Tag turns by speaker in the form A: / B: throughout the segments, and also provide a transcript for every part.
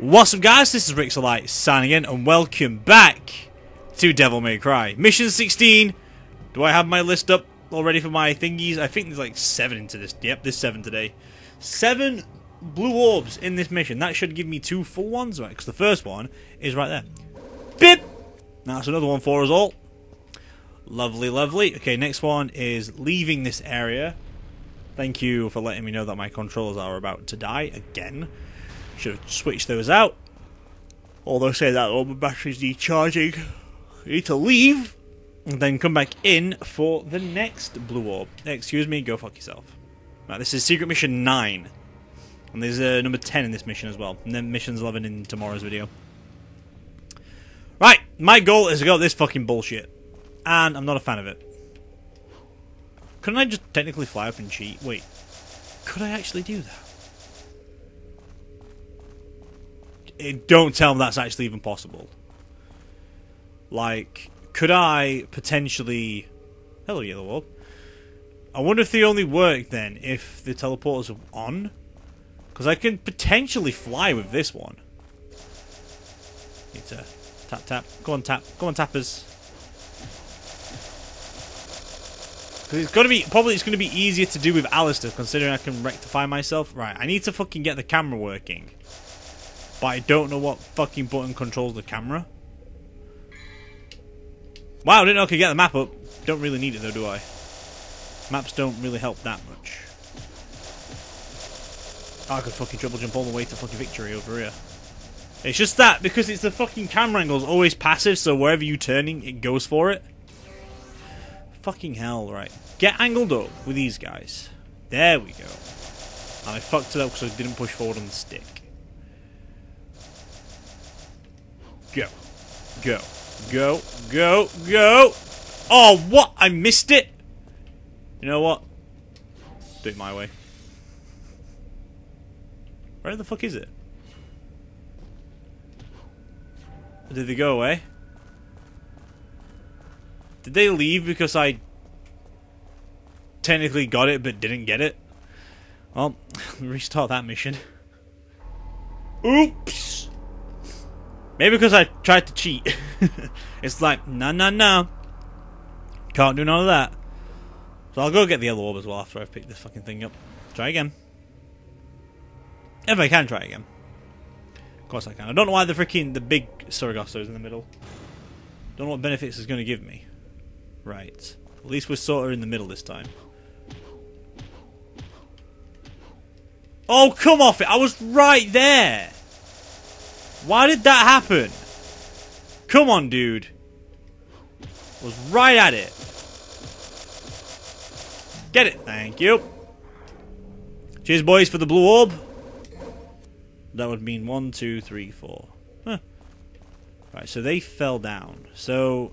A: What's up guys, this is Rixxalight signing in and welcome back to Devil May Cry. Mission 16, do I have my list up already for my thingies? I think there's like 7 into this, yep there's 7 today. 7 blue orbs in this mission, that should give me 2 full ones, right, because the first one is right there. Bip! That's another one for us all. Lovely, lovely. Okay, next one is leaving this area. Thank you for letting me know that my controllers are about to die again. Should have switched those out. Although say that all my batteries need. I need to leave and then come back in for the next blue orb. Excuse me, go fuck yourself. Right, this is secret mission 9. And there's uh, number 10 in this mission as well. And then missions 11 in tomorrow's video. Right, my goal is to go this fucking bullshit. And I'm not a fan of it. Couldn't I just technically fly up and cheat? Wait. Could I actually do that? Don't tell me that's actually even possible. Like, could I potentially... Hello, Yellow Orb. I wonder if they only work then if the teleporters are on? Because I can potentially fly with this one. Need to tap, tap. Go on, tap. Go on, tappers. Because it's going to be... Probably it's going to be easier to do with Alastor, considering I can rectify myself. Right, I need to fucking get the camera working. But I don't know what fucking button controls the camera. Wow, I didn't know I could get the map up. Don't really need it though, do I? Maps don't really help that much. Oh, I could fucking triple jump all the way to fucking victory over here. It's just that, because it's the fucking camera angle is always passive, so wherever you're turning, it goes for it. Fucking hell, right. Get angled up with these guys. There we go. And I fucked it up because I didn't push forward on the stick. Go. Go. Go. Go. Go. Oh, what? I missed it? You know what? Do it my way. Where the fuck is it? Did they go away? Did they leave because I technically got it but didn't get it? Well, restart that mission. Oops! Maybe because I tried to cheat. it's like, no, no, no. Can't do none of that. So I'll go get the other orb as well after I've picked this fucking thing up. Try again. If I can try again. Of course I can. I don't know why the freaking the big Sargasso is in the middle. Don't know what benefits it's going to give me. Right. At least we're sort of in the middle this time. Oh, come off it! I was right there! Why did that happen? Come on, dude. Was right at it. Get it. Thank you. Cheers, boys, for the blue orb. That would mean one, two, three, four. Huh. Right, so they fell down. So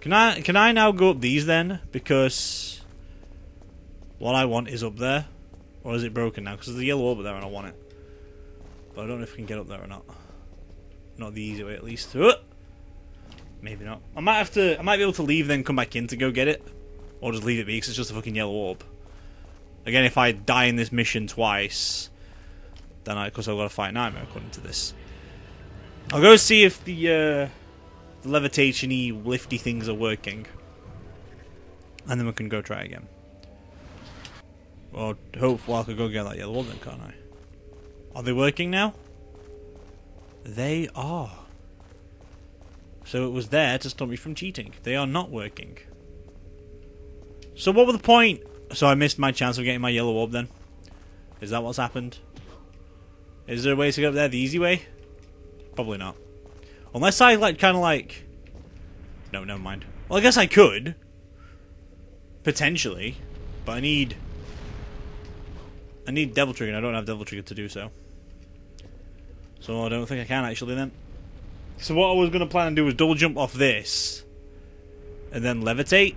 A: can I can I now go up these then? Because what I want is up there. Or is it broken now? Because there's a yellow orb there and I want it. But I don't know if we can get up there or not. Not the easy way, at least. Uh, maybe not. I might have to. I might be able to leave, then come back in to go get it, or just leave it be because it's just a fucking yellow orb. Again, if I die in this mission twice, then I, because I've got to fight Nightmare according to this. I'll go see if the, uh, the levitation-y, lifty things are working, and then we can go try again. Or hopefully I could go get that yellow orb then, can't I? Are they working now? They are. So it was there to stop me from cheating. They are not working. So what was the point? So I missed my chance of getting my yellow orb then? Is that what's happened? Is there a way to get up there the easy way? Probably not. Unless I like kind of like... No, never mind. Well, I guess I could. Potentially. But I need... I need Devil Trigger and I don't have Devil Trigger to do so. So I don't think I can actually then. So what I was going to plan to do was double jump off this. And then levitate.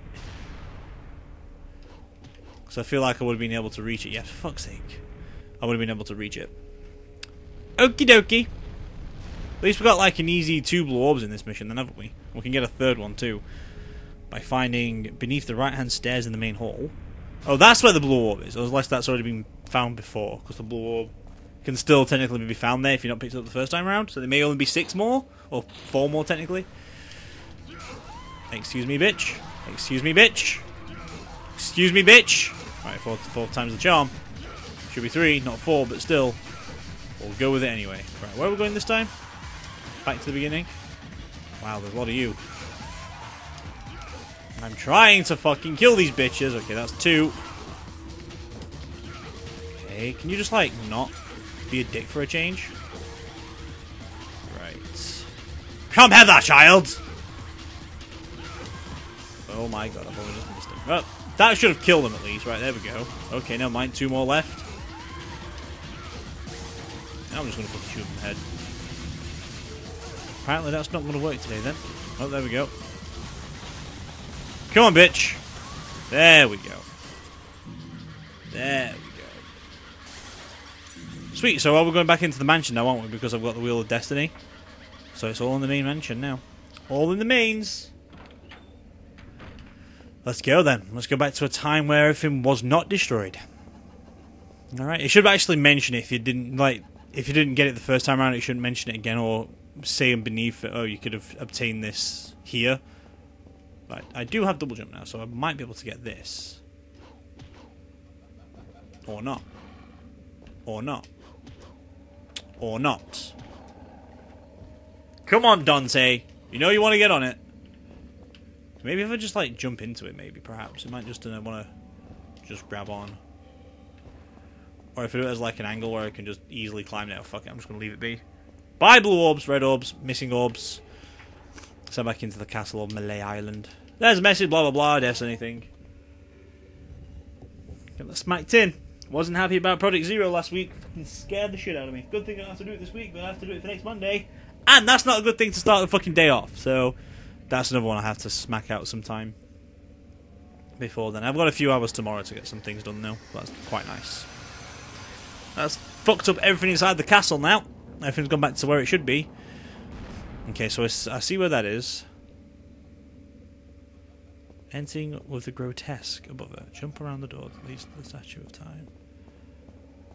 A: Because I feel like I would have been able to reach it. Yeah, for fuck's sake. I would have been able to reach it. Okie dokie. At least we got like an easy two blue orbs in this mission then, haven't we? We can get a third one too. By finding beneath the right hand stairs in the main hall. Oh, that's where the blue orb is. Unless that's already been found before. Because the blue orb can still technically be found there if you're not picked up the first time around. So there may only be six more, or four more technically. Excuse me, bitch. Excuse me, bitch. Excuse me, bitch. Right, fourth, fourth time's the charm. Should be three, not four, but still. We'll go with it anyway. Right, where are we going this time? Back to the beginning? Wow, there's a lot of you. I'm trying to fucking kill these bitches. Okay, that's two. Okay, can you just, like, not be a dick for a change? Right. Come hither, child! Oh my god, I've just missed him. Well, that should have killed him at least. Right, there we go. Okay, now mine Two more left. Now I'm just going to fucking shoot him in the head. Apparently that's not going to work today then. Oh, there we go. Come on, bitch. There we go. There we go. Sweet, so well, we're going back into the mansion now, aren't we? Because I've got the Wheel of Destiny. So it's all in the main mansion now. All in the mains. Let's go then. Let's go back to a time where everything was not destroyed. Alright, it should actually mention it if you didn't, like, if you didn't get it the first time around, it shouldn't mention it again, or say beneath it, oh, you could have obtained this here. But I do have double jump now, so I might be able to get this. Or not. Or not. Or not. Come on, Dante. You know you want to get on it. Maybe if I just like jump into it, maybe perhaps it might just uh, want to just grab on. Or if it has like an angle where I can just easily climb now, fuck it, I'm just gonna leave it be. Bye, blue orbs, red orbs, missing orbs. So back into the castle of Mallet Island. There's a message, blah blah blah, there's anything. Get that smacked in. Wasn't happy about Project Zero last week. Fucking scared the shit out of me. Good thing I have to do it this week, but I have to do it for next Monday. And that's not a good thing to start the fucking day off. So that's another one I have to smack out sometime before then. I've got a few hours tomorrow to get some things done though. That's quite nice. That's fucked up everything inside the castle now. Everything's gone back to where it should be. Okay, so I see where that is. Entering with the grotesque above it. Jump around the door that leads to the Statue of Time.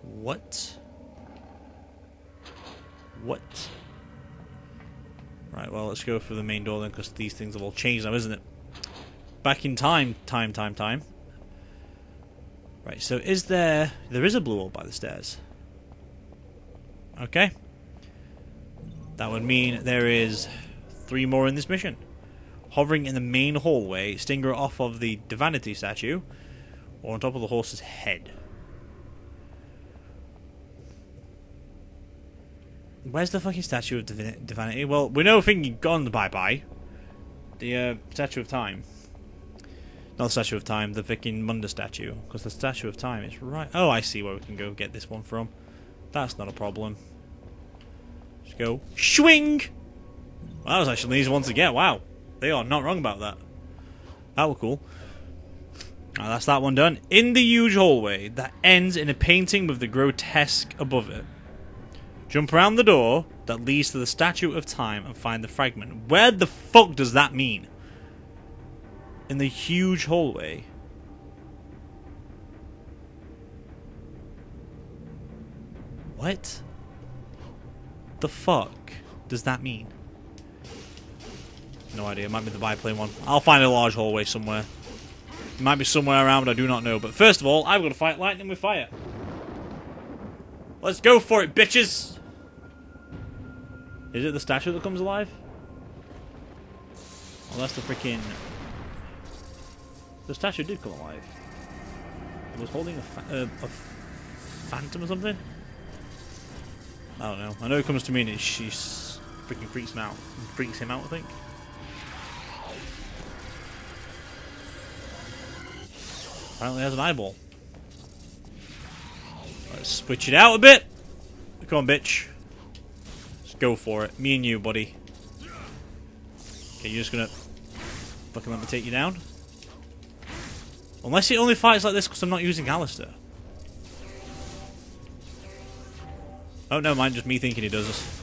A: What? What? Right, well, let's go for the main door then, because these things have all changed now, isn't it? Back in time, time, time, time. Right, so is there... There is a blue orb by the stairs. Okay. That would mean there is three more in this mission. Hovering in the main hallway, Stinger off of the Divinity statue, or on top of the horse's head. Where's the fucking statue of Divin Divinity? Well, we know thinking gone bye-bye. The uh, statue of time. Not the statue of time, the fucking Munda statue. Because the statue of time is right... Oh, I see where we can go get this one from. That's not a problem. Just go... Swing! Well, that was actually an easy one to get. Wow. They are not wrong about that. That was cool. Now that's that one done. In the huge hallway that ends in a painting with the grotesque above it. Jump around the door that leads to the Statue of Time and find the fragment. Where the fuck does that mean? In the huge hallway. What? The fuck does that mean? No idea. It might be the biplane one. I'll find a large hallway somewhere. It might be somewhere around, I do not know. But first of all, I've got to fight lightning with fire. Let's go for it, bitches! Is it the statue that comes alive? That's the freaking... The statue did come alive. It was holding a, fa uh, a phantom or something? I don't know. I know it comes to me and it, she freaking freaks him out. Freaks him out, I think. Apparently has an eyeball. Let's switch it out a bit. Come on, bitch. Go for it. Me and you, buddy. Okay, you're just gonna fucking let me take you down? Unless he only fights like this because I'm not using Alastor. Oh, never mind. Just me thinking he does this.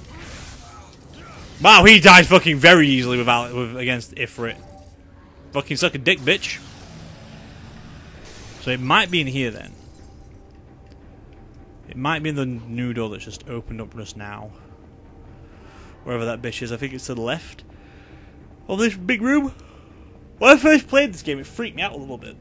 A: Wow, he dies fucking very easily with, with against Ifrit. Fucking suck a dick, bitch. So it might be in here then. It might be in the new door that's just opened up just now. Wherever that bitch is. I think it's to the left of this big room. When I first played this game, it freaked me out a little bit.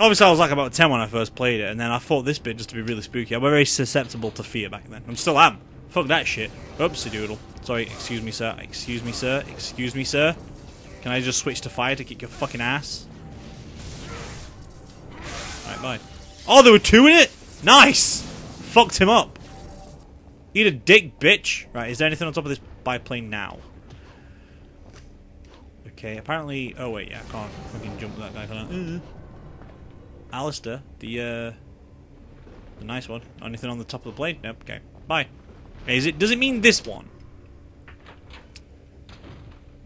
A: Obviously, I was like about 10 when I first played it, and then I thought this bit just to be really spooky. I'm very susceptible to fear back then. I'm still am. Fuck that shit. Oopsie doodle. Sorry, excuse me, sir. Excuse me, sir. Excuse me, sir. Can I just switch to fire to kick your fucking ass? Right, bye. Oh, there were two in it? Nice! Fucked him up. Eat a dick, bitch. Right, is there anything on top of this biplane now? Okay, apparently... Oh, wait, yeah, I can't fucking jump that guy, can I? Uh. Alastor, the, uh... The nice one. Anything on the top of the plane? Nope, okay. Bye. Is it? Does it mean this one?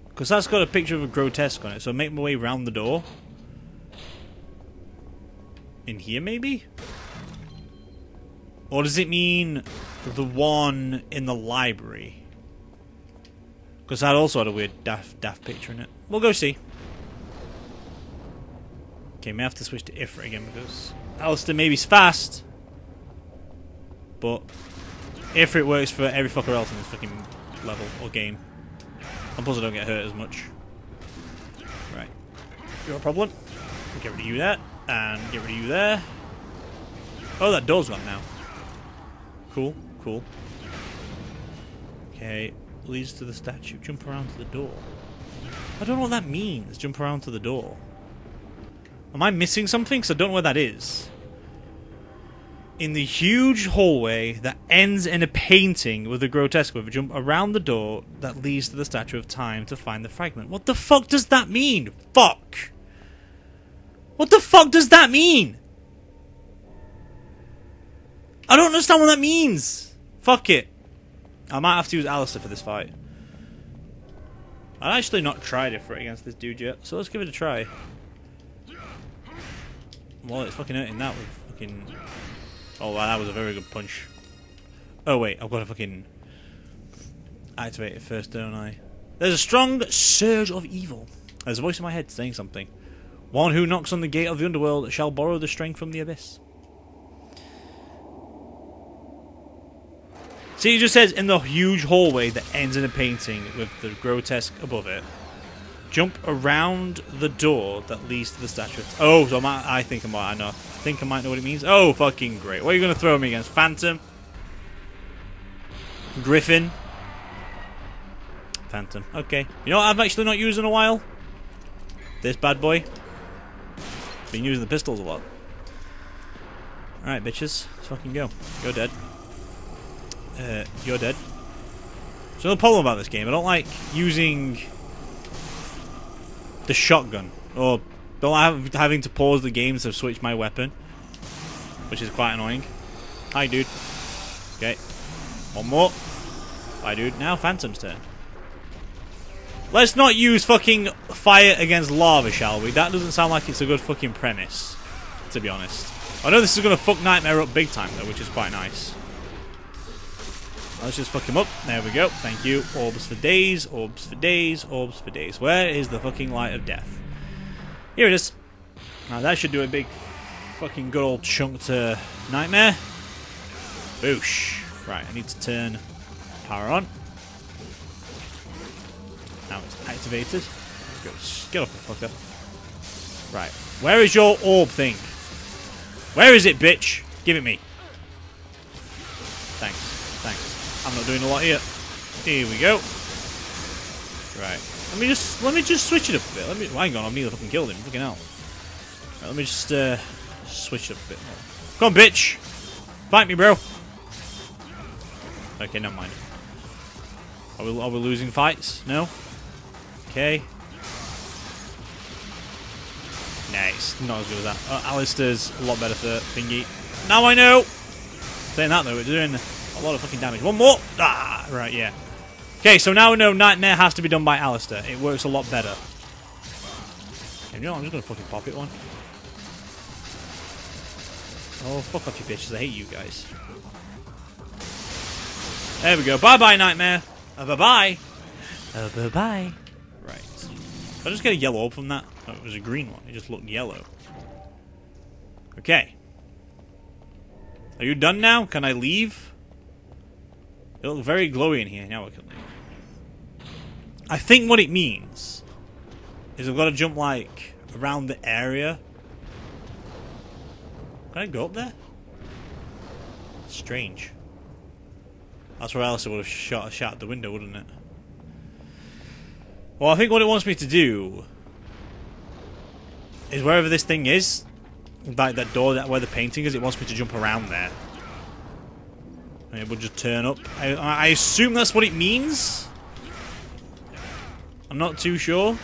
A: Because that's got a picture of a grotesque on it, so make my way round the door. In here, maybe? Or does it mean the one in the library? Because that also had a weird daft, daft picture in it. We'll go see. Okay, may have to switch to Ifrit again because Alastor maybe's fast, but Ifrit works for every fucker else in this fucking level or game. And plus I don't get hurt as much. Right. You're a problem. Get rid of you there, And get rid of you there. Oh, that door's gone now. Cool, cool. Okay, leads to the statue. Jump around to the door. I don't know what that means, jump around to the door. Am I missing something? Because I don't know where that is. In the huge hallway that ends in a painting with a grotesque with a jump around the door that leads to the Statue of Time to find the fragment. What the fuck does that mean? Fuck! What the fuck does that mean? I don't understand what that means. Fuck it. I might have to use Alastor for this fight. I've actually not tried it for against this dude yet, so let's give it a try. Well, it's fucking hurting that with fucking... Oh, wow, that was a very good punch. Oh, wait, I've got to fucking activate it first, don't I? There's a strong surge of evil. There's a voice in my head saying something. One who knocks on the gate of the underworld shall borrow the strength from the abyss. See, it just says in the huge hallway that ends in a painting with the grotesque above it. Jump around the door that leads to the statue. Oh, so I, might, I think I might. Know. I think I might know what it means. Oh, fucking great! What are you gonna throw me against? Phantom, Griffon, Phantom. Okay. You know what I've actually not used in a while? This bad boy. Been using the pistols a lot. Alright, bitches. Let's fucking go. You're dead. Uh, you're dead. So the problem about this game, I don't like using the shotgun. Or don't like having to pause the game to switch my weapon. Which is quite annoying. Hi, dude. Okay. One more. Hi, dude. Now Phantom's turn. Let's not use fucking fire against lava, shall we? That doesn't sound like it's a good fucking premise, to be honest. I know this is going to fuck Nightmare up big time, though, which is quite nice. Let's just fuck him up. There we go. Thank you. Orbs for days, orbs for days, orbs for days. Where is the fucking light of death? Here it is. Now that should do a big fucking good old chunk to Nightmare. Boosh. Right, I need to turn power on. Now it's activated. Go, get off the fucker. Right. Where is your orb thing? Where is it, bitch? Give it me. I'm not doing a lot here. Here we go. Right. Let me just let me just switch it up a bit. Let me well, hang on, I've nearly fucking killed him. Fucking hell. Right, let me just uh switch it up a bit more. Come on, bitch! Fight me, bro! Okay, never mind. Are we, are we losing fights? No? Okay. Nice. Not as good as that. Uh, Alastor's a lot better for thingy. Now I know! Saying that though, we're doing a lot of fucking damage. One more! Ah! Right, yeah. Okay, so now we know Nightmare has to be done by Alastor. It works a lot better. Okay, you know what? I'm just gonna fucking pop it one. Oh, fuck off you bitches. I hate you guys. There we go. Bye-bye, Nightmare. Uh, bye-bye. Uh, bye-bye. Right. Did I just get a yellow orb from that? Oh, it was a green one. It just looked yellow. Okay. Are you done now? Can I leave? It looks very glowy in here. Now I can leave. I think what it means is I've got to jump, like, around the area. Can I go up there? Strange. That's where Alastor would have shot, a shot at the window, wouldn't it? Well, I think what it wants me to do is wherever this thing is, like that door that where the painting is, it wants me to jump around there. It will just turn up. I, I assume that's what it means. I'm not too sure.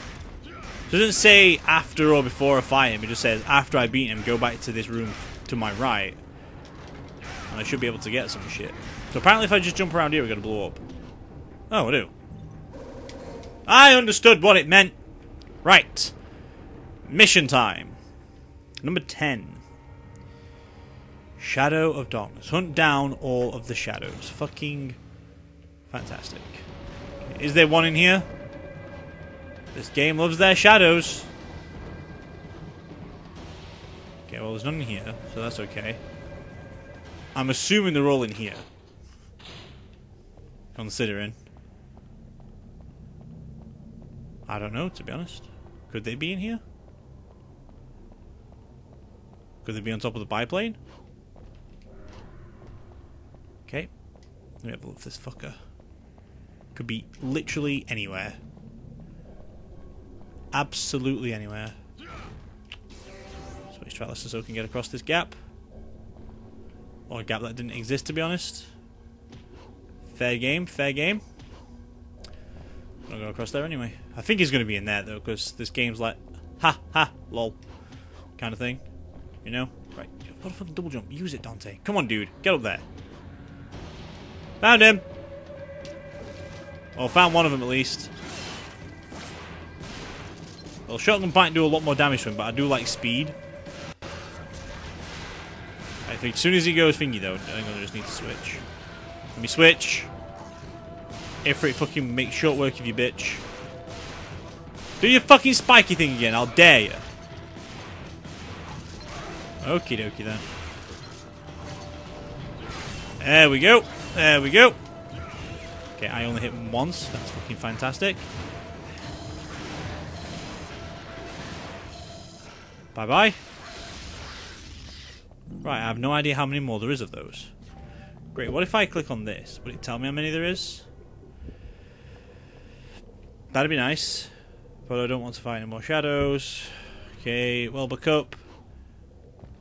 A: It doesn't say after or before I fight him. It just says after I beat him, go back to this room to my right. And I should be able to get some shit. So apparently if I just jump around here, we're going to blow up. Oh, I do. I understood what it meant. Right. Mission time. Number 10. Shadow of Darkness. Hunt down all of the shadows. Fucking fantastic. Is there one in here? This game loves their shadows. Okay, well there's none in here, so that's okay. I'm assuming they're all in here. Considering. I don't know, to be honest. Could they be in here? Could they be on top of the biplane? Okay. Let me have a look at this fucker. Could be literally anywhere. Absolutely anywhere. Switch to Alastor so we can get across this gap. Or a gap that didn't exist, to be honest. Fair game, fair game. I'm gonna go across there anyway. I think he's gonna be in there though, because this game's like, ha ha, lol, kind of thing. You know? Right. What a fucking double jump. Use it, Dante. Come on, dude. Get up there. Found him. Well, found one of them at least. Well, shotgun might do a lot more damage to him, but I do like speed. I think as soon as he goes thingy though, I'm gonna just need to switch. Let me switch. If it fucking make short work of you, bitch. Do your fucking spiky thing again, I'll dare you. Okie dokie then. There we go. There we go. Okay, I only hit him once. That's fucking fantastic. Bye-bye. Right, I have no idea how many more there is of those. Great, what if I click on this? Would it tell me how many there is? That'd be nice. But I don't want to fight any more shadows. Okay, Welber Cup.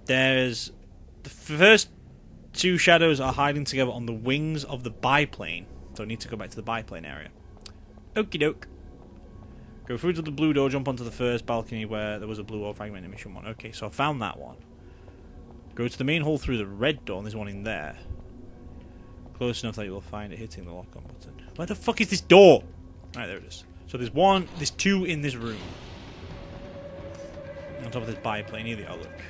A: There's... The first two shadows are hiding together on the wings of the biplane. So I need to go back to the biplane area. Okie doke. Go through to the blue door, jump onto the first balcony where there was a blue ore fragment in mission 1. Okay, so I found that one. Go to the main hall through the red door, and there's one in there. Close enough that you will find it hitting the lock-on button. Where the fuck is this door? Right, there it is. So there's one, there's two in this room. On top of this biplane, here they are, look.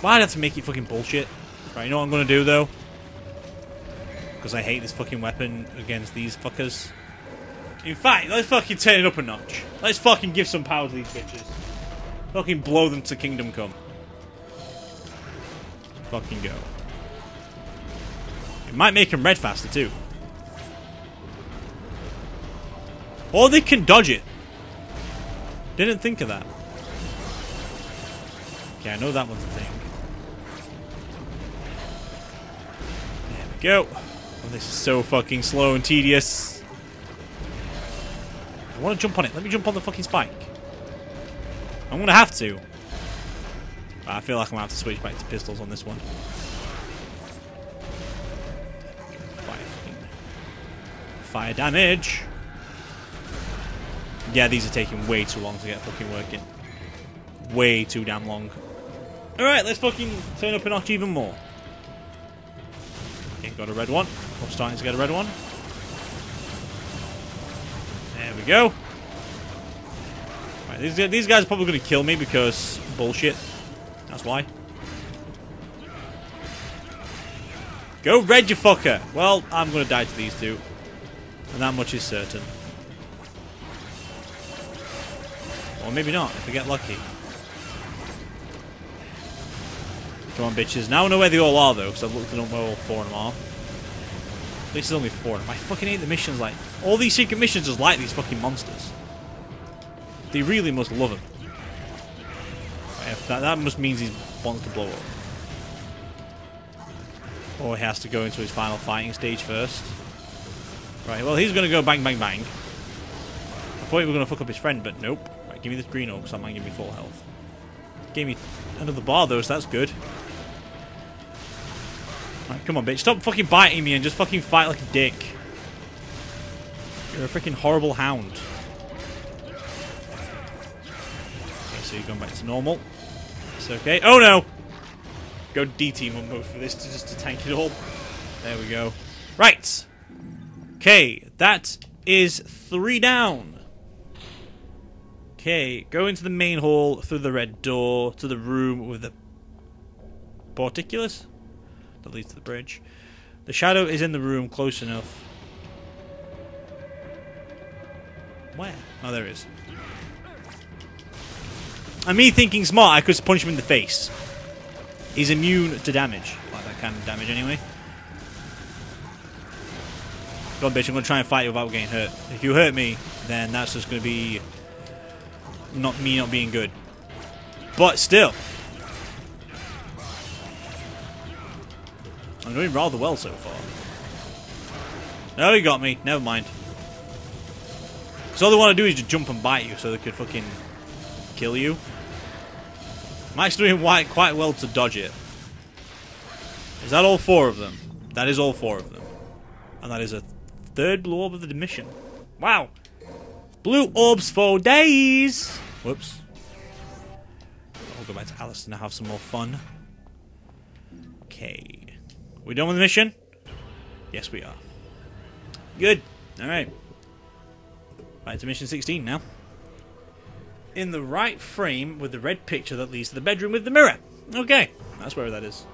A: Why'd I have to make it fucking bullshit? Right, you know what I'm gonna do, though? Because I hate this fucking weapon against these fuckers. In fact, let's fucking turn it up a notch. Let's fucking give some power to these bitches. Fucking blow them to kingdom come. Fucking go. It might make them red faster, too. Or they can dodge it. Didn't think of that. Okay, I know that one's a thing. Go. Oh, this is so fucking slow and tedious. I want to jump on it. Let me jump on the fucking spike. I'm going to have to. I feel like I'm going to have to switch back to pistols on this one. Fire, damage. Yeah, these are taking way too long to get fucking working. Way too damn long. Alright, let's fucking turn up a notch even more. Okay, got a red one. I'm starting to get a red one. There we go. Right, these, these guys are probably going to kill me because bullshit. That's why. Go red, you fucker! Well, I'm going to die to these two. And that much is certain. Or maybe not, if we get lucky. Come on, bitches. Now I know where they all are, though, because I've looked at where all four of them are. At least there's only four of them. I fucking hate the missions like... All these secret missions just like these fucking monsters. They really must love them. That, that must means he wants to blow up. Or he has to go into his final fighting stage first. Right, well he's going to go bang bang bang. I thought he was going to fuck up his friend, but nope. Right, give me this green orb, so that might give me full health. Gave me another bar though, so that's good. Right, come on, bitch. Stop fucking biting me and just fucking fight like a dick. You're a freaking horrible hound. So you're going back to normal. It's okay. Oh no! Go D-team on mode for this to just to tank it all. There we go. Right! Okay, that is three down. Okay, go into the main hall through the red door to the room with the porticulus that leads to the bridge. The shadow is in the room close enough. Where? Oh, there it is. And me thinking smart, I could punch him in the face. He's immune to damage. Like that kind of damage anyway. Go on, bitch, I'm going to try and fight you without getting hurt. If you hurt me, then that's just going to be not me not being good. But still. I'm doing rather well so far. No, he got me. Never mind. So all they want to do is just jump and bite you so they could fucking kill you. I'm actually doing quite well to dodge it. Is that all four of them? That is all four of them. And that is a third blue orb of the mission. Wow. Blue orbs for days. Whoops. I'll go back to Alice and have some more fun. Okay. We done with the mission? Yes, we are. Good. Alright. Right to mission 16 now. In the right frame with the red picture that leads to the bedroom with the mirror. Okay. That's where that is.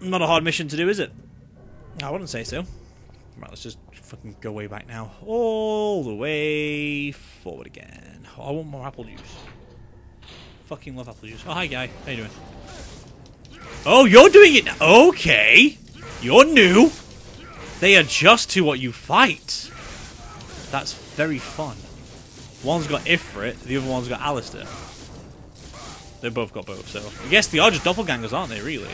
A: Not a hard mission to do, is it? I wouldn't say so. Right, let's just fucking go way back now. All the way forward again. Oh, I want more apple juice. Fucking love apple juice. Oh, hi, guy. How you doing? Oh, you're doing it. Okay. You're new. They adjust to what you fight. That's very fun. One's got Ifrit, the other one's got Alastor. They've both got both, so... I guess they are just doppelgangers, aren't they, really?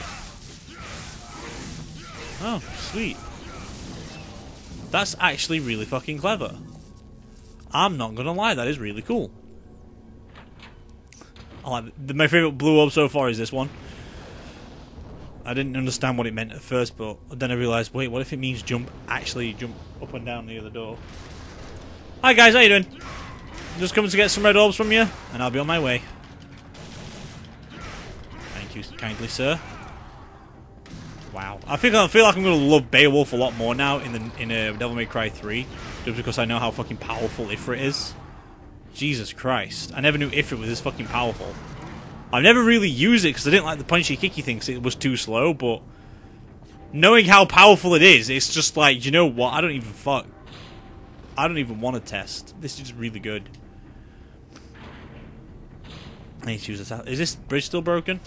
A: Oh, sweet. That's actually really fucking clever. I'm not gonna lie, that is really cool. Like my favourite blue orb so far is this one. I didn't understand what it meant at first, but then I realised, wait, what if it means jump, actually jump up and down the door? Hi guys, how you doing? Just coming to get some red orbs from you, and I'll be on my way. Thank you kindly, sir. Wow. I think I feel like I'm gonna love Beowulf a lot more now in the in uh, Devil May Cry 3, just because I know how fucking powerful Ifrit is. Jesus Christ. I never knew Ifrit was this fucking powerful. I've never really used it because I didn't like the punchy kicky thing because it was too slow, but knowing how powerful it is, it's just like, you know what, I don't even fuck. I don't even want to test. This is really good. I need to use this out. Is this bridge still broken?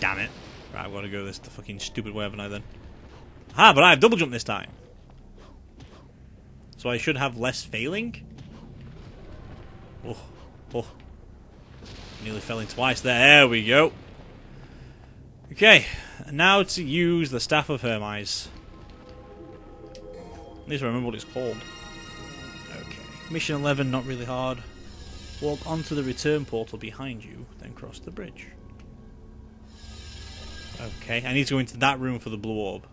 A: Damn it. Right, I've got to go this the fucking stupid way, haven't I then? Ah, but I have double jump this time. So I should have less failing? Oh, oh. Nearly fell in twice there. There we go. Okay, now to use the Staff of Hermes. At least I remember what it's called. Okay. Mission 11, not really hard. Walk onto the return portal behind you, then cross the bridge. Okay, I need to go into that room for the blue orb.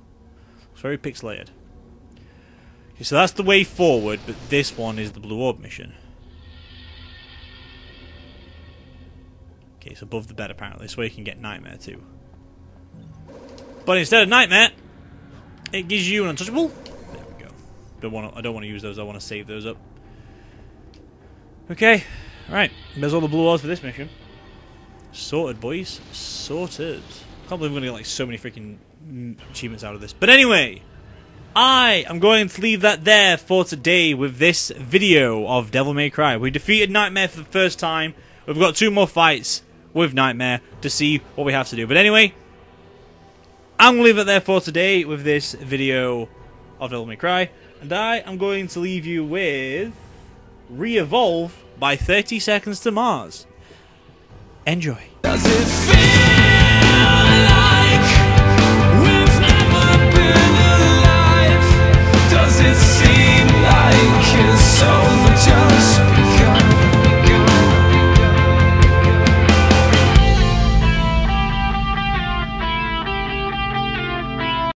A: It's very pixelated. Okay, so that's the way forward, but this one is the blue orb mission. Okay, it's above the bed apparently, so you can get Nightmare too. But instead of Nightmare, it gives you an Untouchable. There we go. Don't want I don't want to use those. I want to save those up. Okay, right. There's all the blue orbs for this mission. Sorted, boys. Sorted. Can't believe we're gonna get like so many freaking achievements out of this. But anyway, I am going to leave that there for today with this video of Devil May Cry. We defeated Nightmare for the first time. We've got two more fights with Nightmare to see what we have to do. But anyway, I'm going to leave it there for today with this video of Devil May Cry. And I am going to leave you with R-Evolve by 30 Seconds to Mars. Enjoy.
B: It like it's so